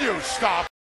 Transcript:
you stop?